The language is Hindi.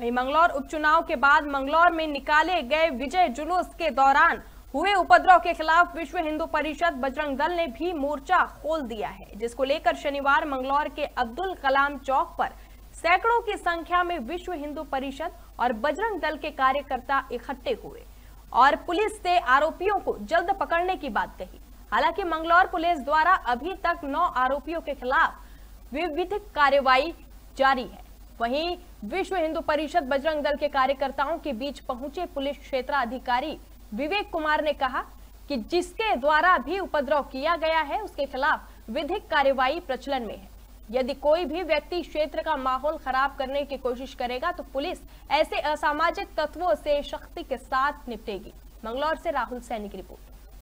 वहीं मंगलौर उपचुनाव के बाद मंगलौर में निकाले गए विजय जुलूस के दौरान हुए उपद्रव के खिलाफ विश्व हिंदू परिषद बजरंग दल ने भी मोर्चा खोल दिया है, जिसको लेकर शनिवार मंगलौर के अब्दुल कलाम चौक पर सैकड़ों की संख्या में विश्व हिंदू परिषद और बजरंग दल के कार्यकर्ता इकट्ठे हुए और पुलिस से आरोपियों को जल्द पकड़ने की बात कही। हालाँकि मंगलौर पुलिस द्वारा अभी तक नौ आरोपियों के खिलाफ विविधिक कार्रवाई जारी है। वहीं विश्व हिंदू परिषद बजरंग दल के कार्यकर्ताओं के बीच पहुँचे पुलिस क्षेत्राधिकारी विवेक कुमार ने कहा कि जिसके द्वारा भी उपद्रव किया गया है, उसके खिलाफ विधिक कार्यवाही प्रचलन में है। यदि कोई भी व्यक्ति क्षेत्र का माहौल खराब करने की कोशिश करेगा तो पुलिस ऐसे असामाजिक तत्वों से शक्ति के साथ निपटेगी। मंगलौर से राहुल सैनी की रिपोर्ट।